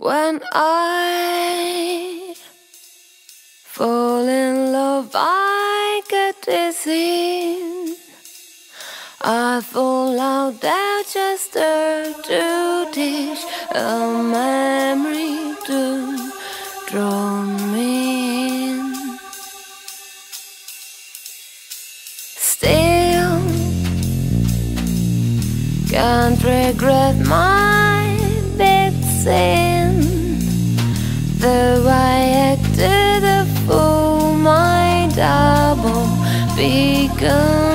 When I fall in love, I get dizzy. I fall out there just to dish, a memory to draw me in. Still, can't regret my big sin. Whether I acted a fool, my double begun.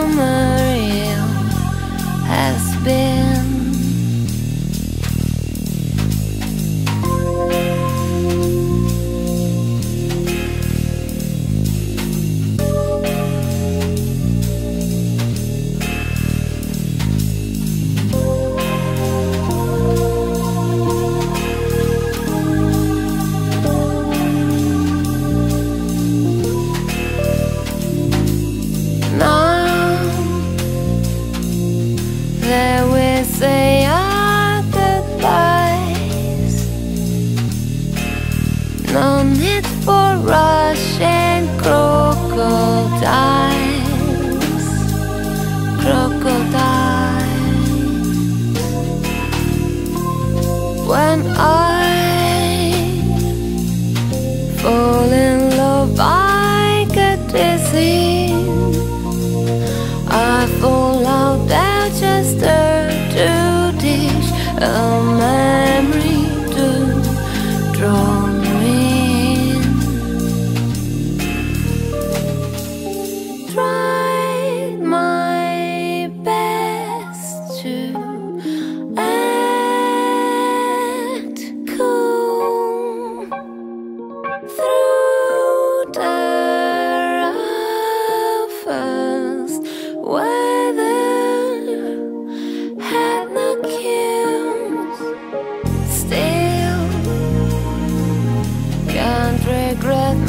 when I